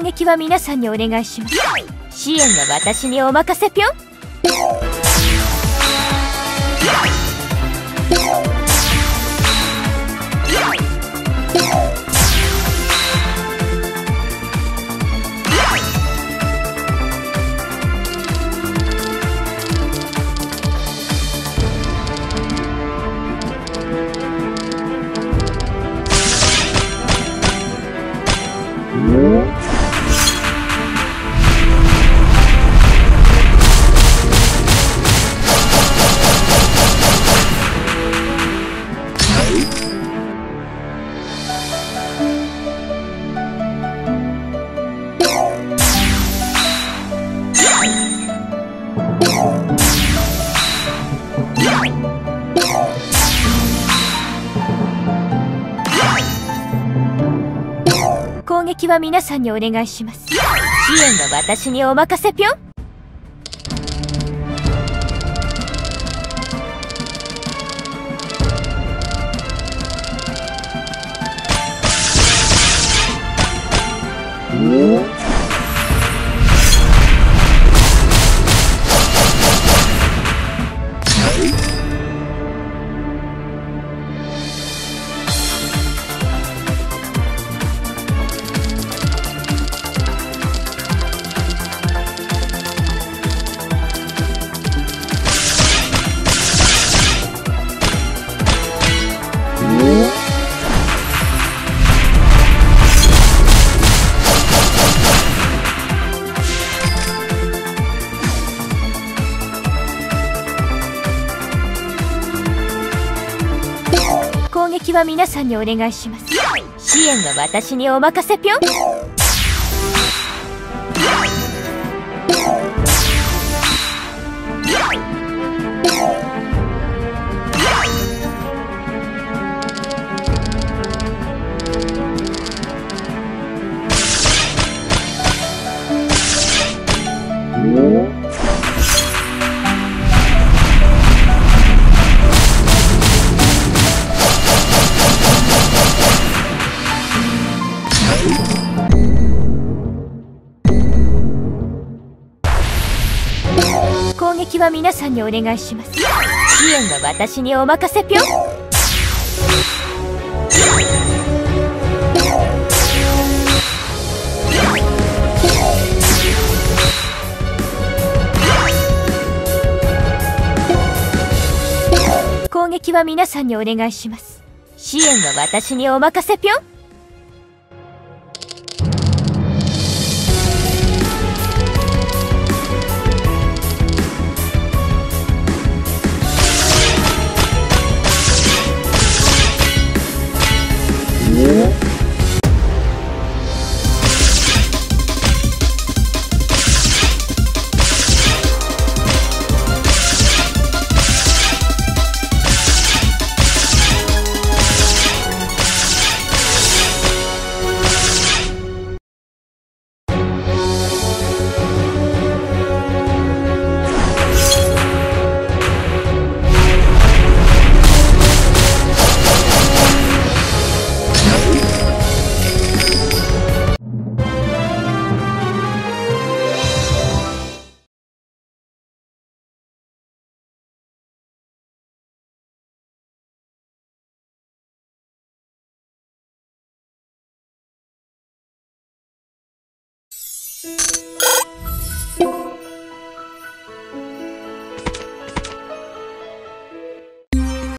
攻撃は皆さんにお願いします。支援は私にお任せぴょん。は皆さんにお願いします。支援は私にお任せぴょん。撃は皆さんにお願いします。支援は私にお任せぴょん。は皆さんにお願いします。支援は私にお任せぴょん。攻撃は皆さんにお願いします。支援は私にお任せぴょん。Thank you.